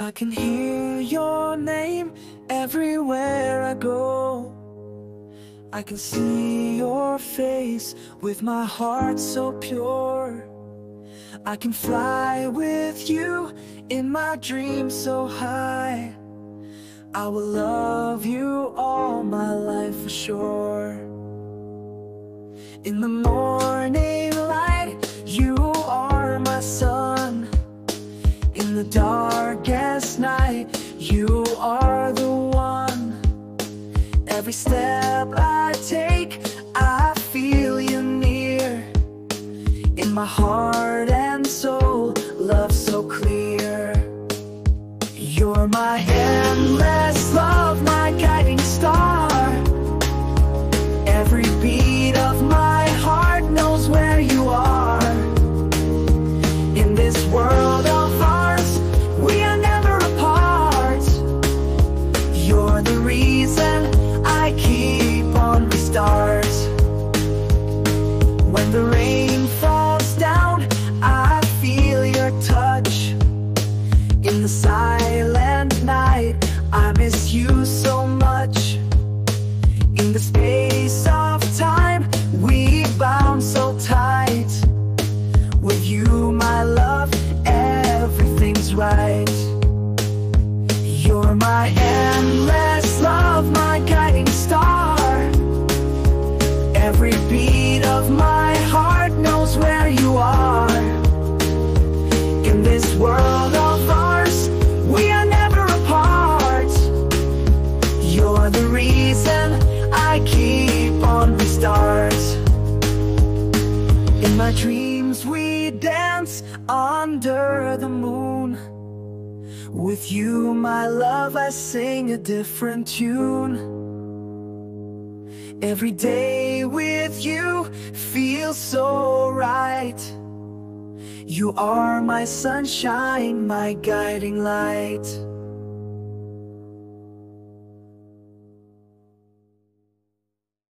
I can hear your name everywhere I go. I can see your face with my heart so pure. I can fly with you in my dreams so high. I will love you all my life for sure. In the morning light, you you are the one. Every step I take, I feel you near. In my heart and soul, love so clear. You're my endless love, my guiding star. Every beat of my heart knows where you are. In this world silent night, I miss you so much. In the space of time, we bound so tight. With you, my love, everything's right. You're my endless love, my guiding star. Every beat my dreams, we dance under the moon. With you, my love, I sing a different tune. Every day with you feels so right. You are my sunshine, my guiding light.